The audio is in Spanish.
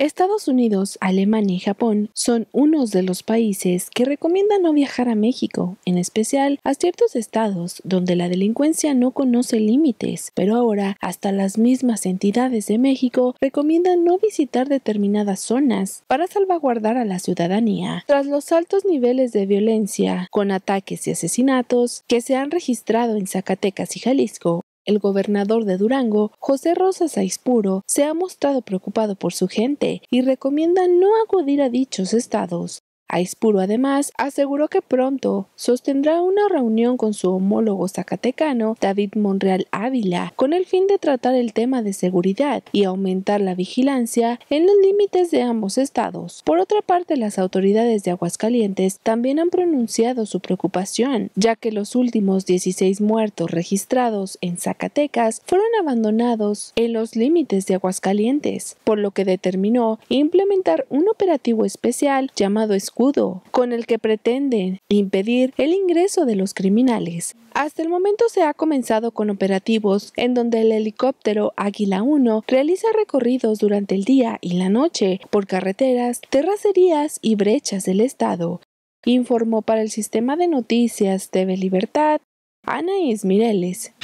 Estados Unidos, Alemania y Japón son unos de los países que recomiendan no viajar a México, en especial a ciertos estados donde la delincuencia no conoce límites, pero ahora hasta las mismas entidades de México recomiendan no visitar determinadas zonas para salvaguardar a la ciudadanía. Tras los altos niveles de violencia, con ataques y asesinatos que se han registrado en Zacatecas y Jalisco, el gobernador de Durango, José Rosas Aispuro, se ha mostrado preocupado por su gente y recomienda no acudir a dichos estados. Aispuro además aseguró que pronto sostendrá una reunión con su homólogo zacatecano David Monreal Ávila con el fin de tratar el tema de seguridad y aumentar la vigilancia en los límites de ambos estados. Por otra parte, las autoridades de Aguascalientes también han pronunciado su preocupación, ya que los últimos 16 muertos registrados en Zacatecas fueron abandonados en los límites de Aguascalientes, por lo que determinó implementar un operativo especial llamado con el que pretenden impedir el ingreso de los criminales. Hasta el momento se ha comenzado con operativos en donde el helicóptero Águila 1 realiza recorridos durante el día y la noche por carreteras, terracerías y brechas del estado. Informó para el sistema de noticias TV Libertad Ana Mireles.